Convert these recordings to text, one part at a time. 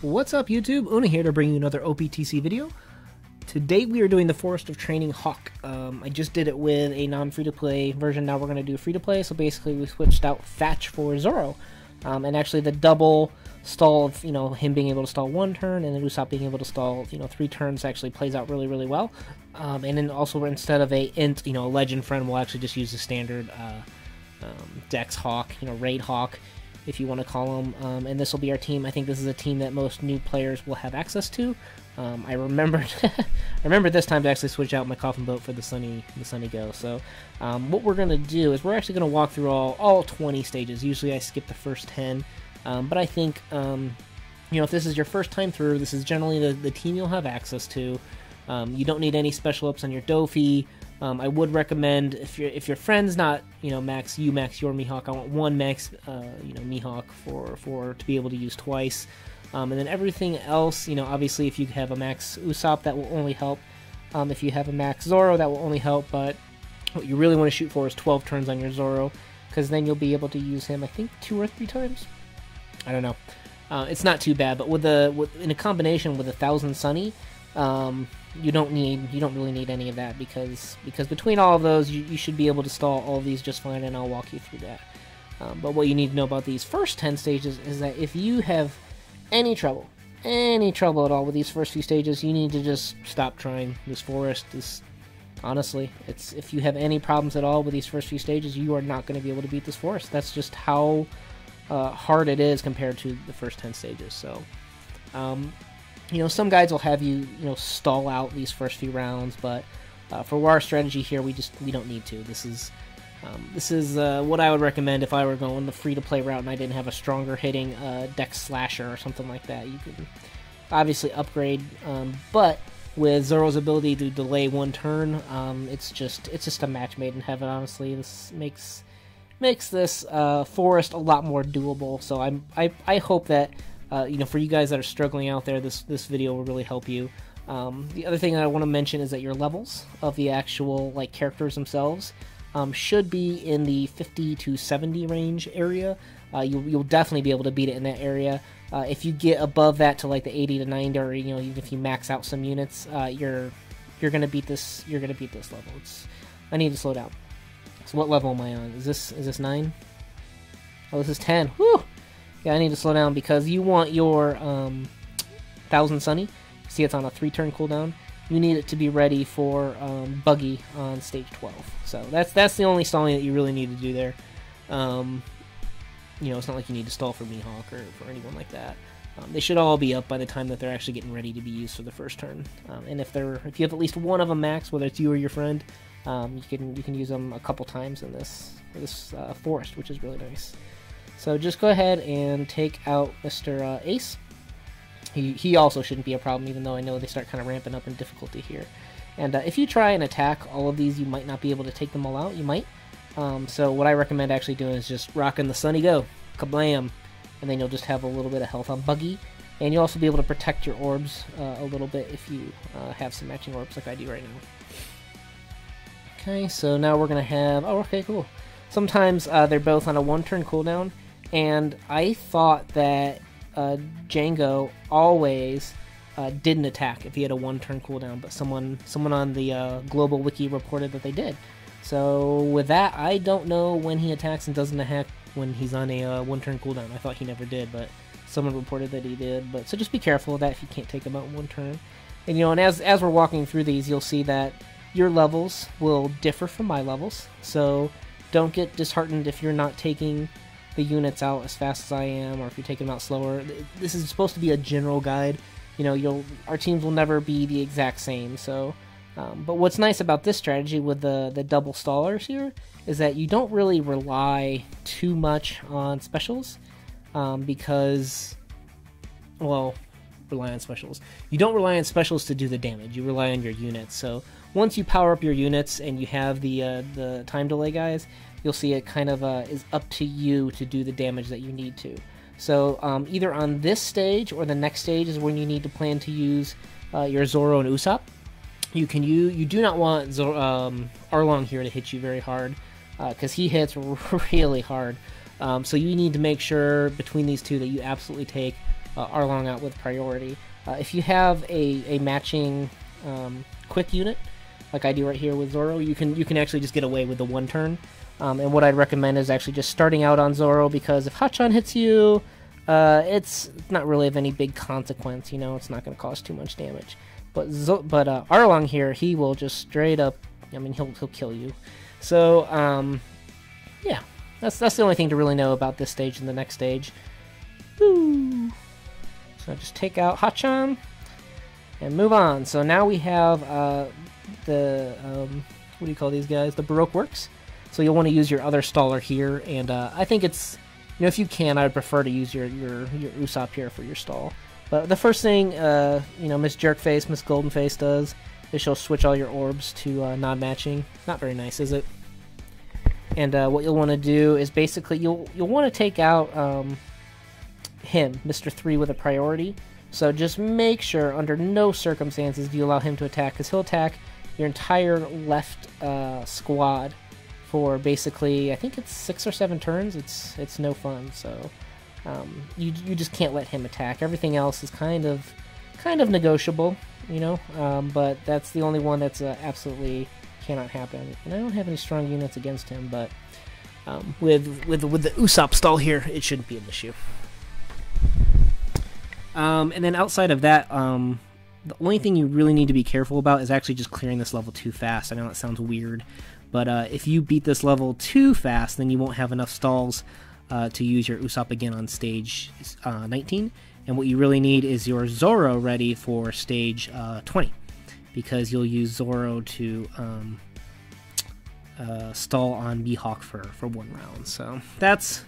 What's up YouTube? Una here to bring you another OPTC video. Today we are doing the Forest of Training Hawk. Um, I just did it with a non-free-to-play version, now we're going to do free-to-play, so basically we switched out Thatch for Zoro. Um, and actually the double stall of, you know, him being able to stall one turn and then Usopp being able to stall, you know, three turns actually plays out really, really well. Um, and then also instead of a int, you know, a legend friend, we'll actually just use the standard uh, um, Dex Hawk, you know, Raid Hawk if you want to call them. Um, and this will be our team. I think this is a team that most new players will have access to. Um, I remembered, I remember this time to actually switch out my coffin boat for the sunny, the sunny go. So, um, what we're gonna do is we're actually gonna walk through all all 20 stages. Usually I skip the first 10, um, but I think, um, you know, if this is your first time through, this is generally the, the team you'll have access to. Um, you don't need any special ups on your Dofi. Um, I would recommend if your if your friend's not you know max you max your Mihawk. I want one max uh, you know Mihawk for for to be able to use twice, um, and then everything else you know obviously if you have a max Usopp that will only help. Um, if you have a max Zoro that will only help, but what you really want to shoot for is 12 turns on your Zoro, because then you'll be able to use him I think two or three times. I don't know. Uh, it's not too bad, but with the with, in a combination with a thousand Sunny, um, you don't need you don't really need any of that because because between all of those you, you should be able to stall all these just fine and I'll walk you through that. Um, but what you need to know about these first 10 stages is that if you have any trouble, any trouble at all with these first few stages, you need to just stop trying. This forest is honestly, it's if you have any problems at all with these first few stages, you are not going to be able to beat this forest. That's just how uh, hard it is compared to the first 10 stages. So, um, you know, some guides will have you, you know, stall out these first few rounds, but uh, for our strategy here, we just we don't need to. This is um, this is uh, what I would recommend if I were going the free to play route and I didn't have a stronger hitting uh, Dex Slasher or something like that. You could obviously upgrade, um, but with Zoro's ability to delay one turn, um, it's just it's just a match made in heaven. Honestly, this makes makes this uh, forest a lot more doable. So I'm I I hope that uh, you know, for you guys that are struggling out there, this this video will really help you. Um, the other thing I want to mention is that your levels of the actual like characters themselves um, should be in the 50 to 70 range area. Uh, you'll, you'll definitely be able to beat it in that area. Uh, if you get above that to like the 80 to 90, or you know, even if you max out some units, uh, you're you're gonna beat this. You're gonna beat this level. It's I need to slow down. So what level am I on? Is this is this nine? Oh, this is 10. Whew! Yeah, I need to slow down because you want your um, Thousand Sunny. See, it's on a three-turn cooldown. You need it to be ready for um, Buggy on stage 12. So that's that's the only stalling that you really need to do there. Um, you know, it's not like you need to stall for Mihawk or for anyone like that. Um, they should all be up by the time that they're actually getting ready to be used for the first turn. Um, and if they're if you have at least one of them max, whether it's you or your friend, um, you can you can use them a couple times in this this uh, forest, which is really nice. So just go ahead and take out Mr. Uh, Ace. He, he also shouldn't be a problem, even though I know they start kind of ramping up in difficulty here. And uh, if you try and attack all of these, you might not be able to take them all out. You might. Um, so what I recommend actually doing is just rocking the Sunny Go. Kablam! And then you'll just have a little bit of health on Buggy. And you'll also be able to protect your orbs uh, a little bit if you uh, have some matching orbs like I do right now. Okay, so now we're going to have... Oh, okay, cool. Sometimes uh, they're both on a one-turn cooldown, and I thought that uh, Django always uh, didn't attack if he had a one-turn cooldown, but someone someone on the uh, global wiki reported that they did. So with that, I don't know when he attacks and doesn't attack when he's on a uh, one-turn cooldown. I thought he never did, but someone reported that he did. But so just be careful of that if you can't take him out in one turn. And you know, and as as we're walking through these, you'll see that your levels will differ from my levels. So don't get disheartened if you're not taking the units out as fast as I am, or if you're taking them out slower. This is supposed to be a general guide. You know, you'll our teams will never be the exact same. So, um, but what's nice about this strategy with the the double stallers here is that you don't really rely too much on specials um, because, well, rely on specials. You don't rely on specials to do the damage. You rely on your units. So once you power up your units and you have the uh, the time delay guys, you'll see it kind of uh, is up to you to do the damage that you need to. So um, either on this stage or the next stage is when you need to plan to use uh, your Zoro and Usopp. You can you you do not want Zoro, um, Arlong here to hit you very hard because uh, he hits really hard. Um, so you need to make sure between these two that you absolutely take uh, Arlong out with priority. Uh, if you have a, a matching um, quick unit, like I do right here with Zoro, you can you can actually just get away with the one turn. Um, and what I'd recommend is actually just starting out on Zoro because if Hachan hits you, uh, it's not really of any big consequence. You know, it's not going to cause too much damage. But Zo- but uh, Arlong here, he will just straight up. I mean, he'll he'll kill you. So um, yeah, that's that's the only thing to really know about this stage and the next stage. Woo. So just take out Hachan and move on. So now we have uh, the um, what do you call these guys? The Baroque Works. So you'll want to use your other staller here, and uh, I think it's you know if you can, I'd prefer to use your your your Usopp here for your stall. But the first thing uh, you know Miss Jerkface, Miss Goldenface does is she'll switch all your orbs to uh, non-matching. Not very nice, is it? And uh, what you'll want to do is basically you'll you'll want to take out um, him, Mr. Three, with a priority. So just make sure, under no circumstances, do you allow him to attack, because he'll attack your entire left uh, squad for basically, I think it's six or seven turns. It's it's no fun. So um, you you just can't let him attack. Everything else is kind of kind of negotiable, you know. Um, but that's the only one that's uh, absolutely cannot happen. And I don't have any strong units against him, but um, with with with the Usopp stall here, it shouldn't be an issue. Um, and then outside of that, um, the only thing you really need to be careful about is actually just clearing this level too fast. I know that sounds weird, but uh, if you beat this level too fast, then you won't have enough stalls uh, to use your Usopp again on stage uh, 19. And what you really need is your Zoro ready for stage uh, 20, because you'll use Zoro to um, uh, stall on Mihawk for, for one round. So that's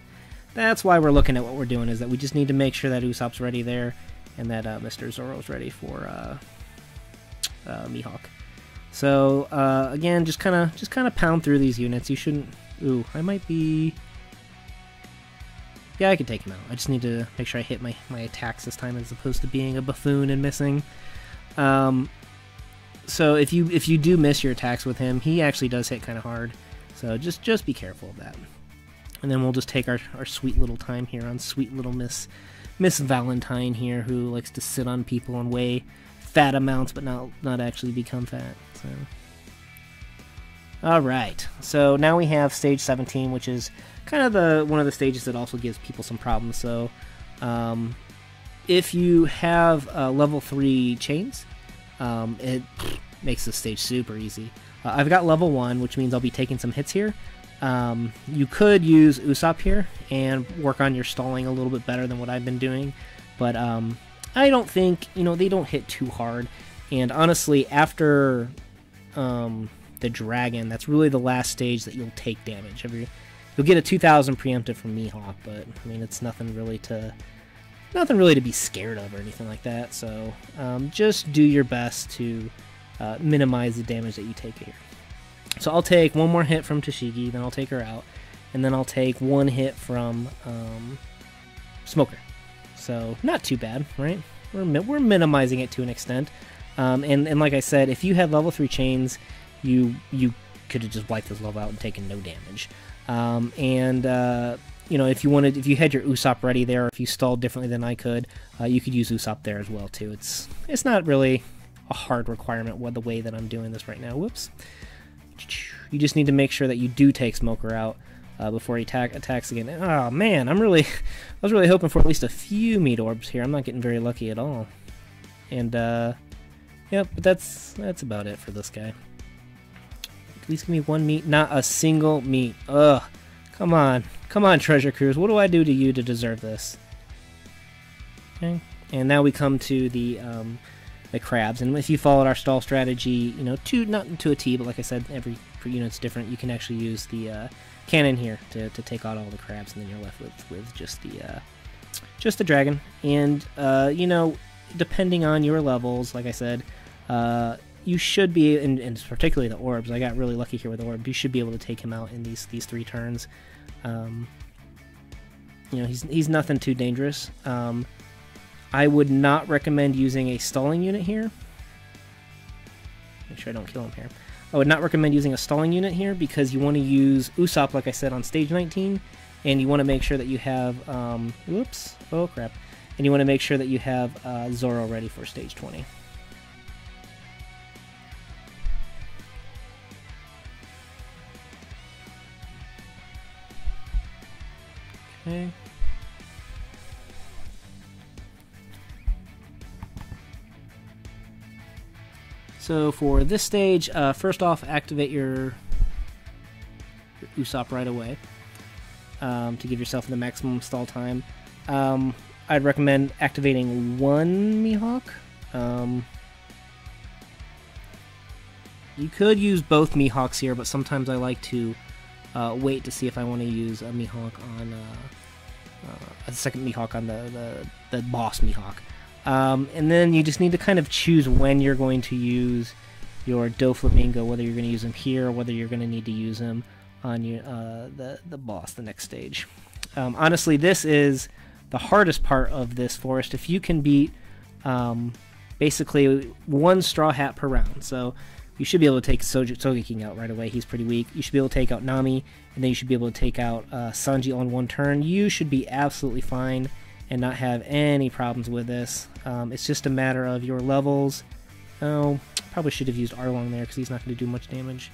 that's why we're looking at what we're doing is that we just need to make sure that Usopp's ready there and that uh, Mr. Zoro's ready for Mihawk. So uh, again, just kind of just kind of pound through these units. You shouldn't. Ooh, I might be. Yeah, I can take him out. I just need to make sure I hit my, my attacks this time as opposed to being a buffoon and missing. Um, so if you if you do miss your attacks with him, he actually does hit kind of hard. So just just be careful of that. And then we'll just take our, our sweet little time here on sweet little Miss Miss Valentine here, who likes to sit on people and weigh fat amounts, but not not actually become fat. So, all right. So now we have stage 17, which is kind of the one of the stages that also gives people some problems. So, um, if you have uh, level three chains, um, it makes the stage super easy. Uh, I've got level one, which means I'll be taking some hits here. Um, you could use Usopp here and work on your stalling a little bit better than what I've been doing, but um, I don't think you know they don't hit too hard. And honestly, after um, the dragon, that's really the last stage that you'll take damage. Every you'll get a 2,000 preemptive from Mihawk, but I mean it's nothing really to nothing really to be scared of or anything like that. So um, just do your best to uh, minimize the damage that you take here. So I'll take one more hit from Tashigi, then I'll take her out, and then I'll take one hit from um, Smoker. So not too bad, right? We're, we're minimizing it to an extent. Um, and, and like I said, if you had level 3 chains, you you could have just wiped this level out and taken no damage. Um, and uh, you know, if you wanted, if you had your Usopp ready there, if you stalled differently than I could, uh, you could use Usopp there as well too. It's it's not really a hard requirement with the way that I'm doing this right now. Whoops. You just need to make sure that you do take Smoker out uh, before he attack, attacks again. Oh man, I'm really, I was really hoping for at least a few meat orbs here. I'm not getting very lucky at all. And uh, yep, but that's that's about it for this guy. At least give me one meat, not a single meat. Ugh, come on, come on, Treasure Cruise. What do I do to you to deserve this? Okay, and now we come to the um, the crabs. And if you followed our stall strategy, you know, to not to a T, but like I said, every unit's different. You can actually use the uh, cannon here to, to take out all the crabs, and then you're left with with just the uh, just the dragon. And uh, you know, depending on your levels, like I said, uh, you should be, and, and, particularly the orbs. I got really lucky here with the orb. You should be able to take him out in these these three turns. Um, you know, he's he's nothing too dangerous. Um, I would not recommend using a stalling unit here. Make sure I don't kill him here. I would not recommend using a stalling unit here because you want to use Usopp, like I said, on stage 19, and you want to make sure that you have, um, whoops, oh crap, and you want to make sure that you have uh, Zoro ready for stage 20. Okay. So for this stage, uh, first off, activate your, your Usopp right away um, to give yourself the maximum stall time. Um, I'd recommend activating one Mihawk. Um, you could use both Mihawks here, but sometimes I like to uh, wait to see if I want to use a Mihawk on uh, uh, a second Mihawk on the, the, the boss Mihawk. Um, and then you just need to kind of choose when you're going to use your Doflamingo, whether you're going to use them here or whether you're going to need to use them on your uh, the the boss, the next stage. Um, honestly, this is the hardest part of this forest. If you can beat um, basically one straw hat per round, so you should be able to take Soge- Sogeking out right away. He's pretty weak. You should be able to take out Nami, and then you should be able to take out uh, Sanji on one turn. You should be absolutely fine and not have any problems with this. Um, it's just a matter of your levels. Oh, probably should have used Arlong there because he's not going to do much damage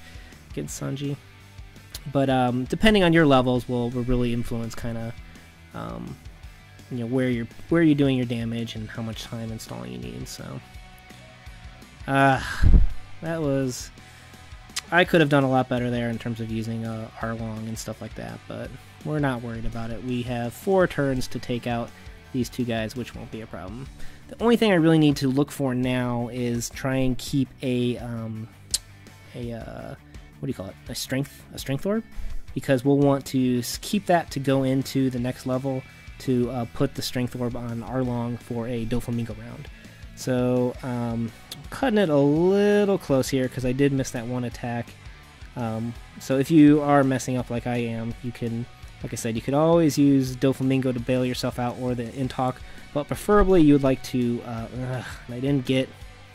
against Sanji. But um, depending on your levels, will will really influence kind of um, you know where you're where you're doing your damage and how much time installing you need. So, uh, that was I could have done a lot better there in terms of using uh, Arlong and stuff like that, but we're not worried about it. We have four turns to take out these two guys, which won't be a problem. The only thing I really need to look for now is try and keep a um, a uh, what do you call it? A strength a strength orb, because we'll want to keep that to go into the next level to uh, put the strength orb on Arlong for a Doflamingo round. So um, cutting it a little close here because I did miss that one attack. Um, so if you are messing up like I am, you can, like I said, you could always use Doflamingo to bail yourself out or the Intalk, but preferably you would like to. Uh, ugh, I didn't get,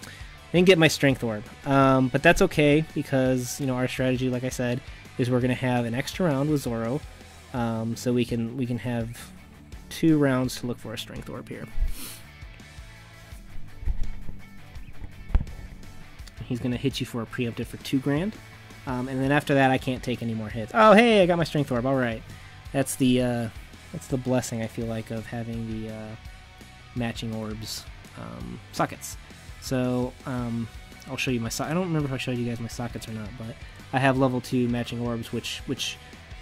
I didn't get my Strength Orb, um, but that's okay because you know our strategy, like I said, is we're gonna have an extra round with Zoro, um, so we can we can have two rounds to look for a Strength Orb here. He's going to hit you for a preemptive for two grand. Um, and then after that, I can't take any more hits. Oh, hey, I got my strength orb. All right, that's the uh, that's the blessing I feel like of having the uh, matching orbs um, sockets. So um, I'll show you my. So- I don't remember if I showed you guys my sockets or not, but I have level two matching orbs, which which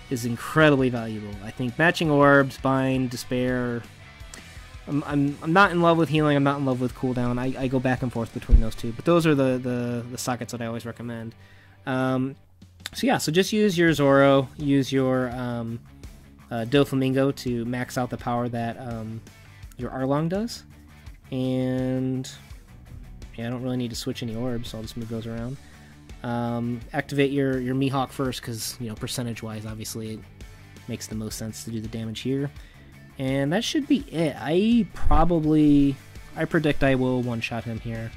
is incredibly valuable. I think matching orbs, bind, despair. I'm, I'm, I'm not in love with healing. I'm not in love with cooldown. I, I go back and forth between those two, but those are the, the, the sockets that I always recommend. Um, so yeah, so just use your Zoro, use your um, uh, Doflamingo to max out the power that um, your Arlong does, and yeah, I don't really need to switch any orbs, so I'll just move those around. Um, activate your your Mihawk first, because you know percentage wise, obviously it makes the most sense to do the damage here. And that should be it. I probably, I predict I will one shot him here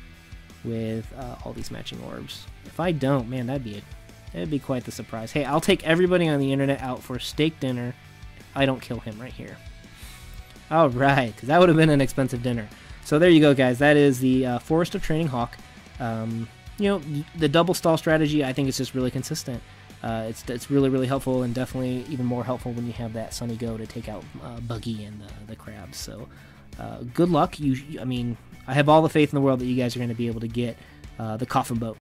with uh, all these matching orbs. If I don't, man, that'd be it. That'd be quite the surprise. Hey, I'll take everybody on the internet out for steak dinner. I don't kill him right here. All right, because that would have been an expensive dinner. So there you go, guys. That is the uh, Forest of Training Hawk. Um, you know, the double stall strategy. I think is just really consistent. Uh, it's it's really really helpful and definitely even more helpful when you have that Sunny Go to take out uh, Buggy and the, the crabs. So uh, good luck. You, I mean, I have all the faith in the world that you guys are going to be able to get uh, the coffin boat.